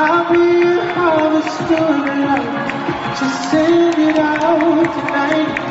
I'll be your harvester of Just send it out tonight.